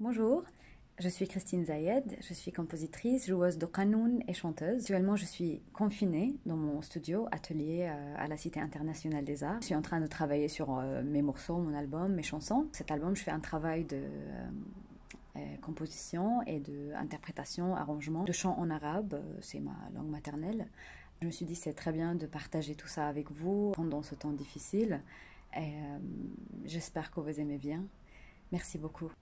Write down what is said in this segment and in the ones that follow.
Bonjour, je suis Christine Zayed, je suis compositrice, joueuse de qanoun et chanteuse. Actuellement, je suis confinée dans mon studio, atelier euh, à la Cité internationale des arts. Je suis en train de travailler sur euh, mes morceaux, mon album, mes chansons. Cet album, je fais un travail de euh, composition et d'interprétation, arrangement, de chant en arabe, c'est ma langue maternelle. Je me suis dit c'est très bien de partager tout ça avec vous pendant ce temps difficile j'espère que vous aimez bien. Merci beaucoup.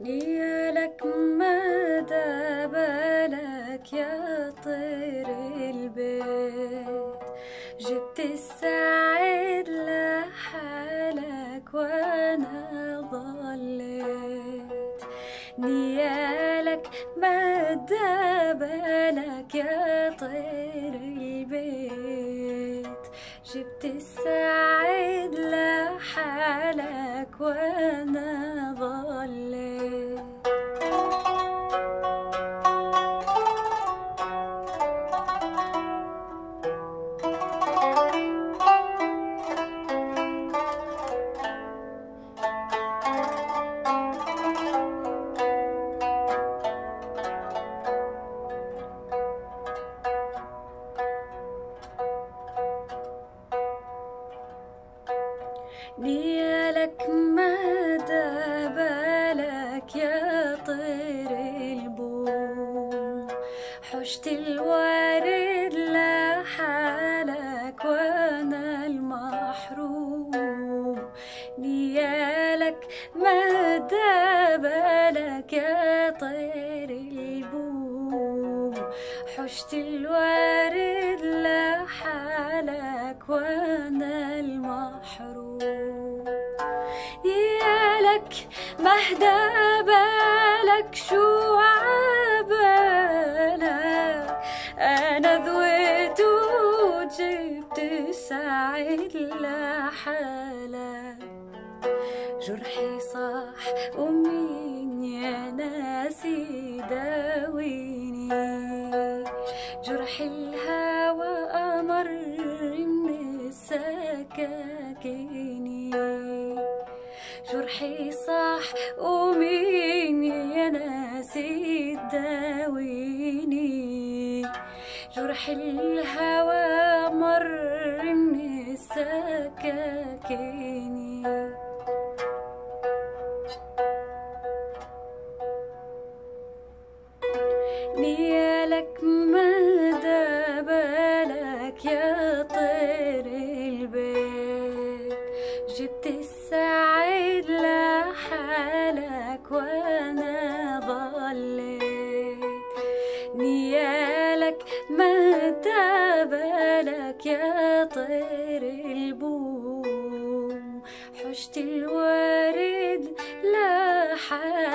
نيالك مدى بالك يا طير البيت. جبت السعيد لحالك وأنا ضليت. نيالك مدى بالك يا طير البيت. جبت السعيد لحالك وأنا ضليت. نيالك مدى بالك يا طير البوم. حشت الورد لحالك وأنا المحروم. نيالك مدى بالك يا طير البوم. حشت لحالك وأنا المحروم. يالك مهدى بالك شو عبالك؟ أنا ذويت وجبت السعيد لحالك جرحي صاح ومين يا ناسي داويني؟ جرح الهوى السكاكيني جرحي صاح ومين يا ناسي داويني جرح الهوى مر من السكاكيني نيالك مدى بالك يا طير البيت جبت السعيد لحالك وأنا ضليت نيالك ما تبالك يا طير البوم. حشت الورد لحالك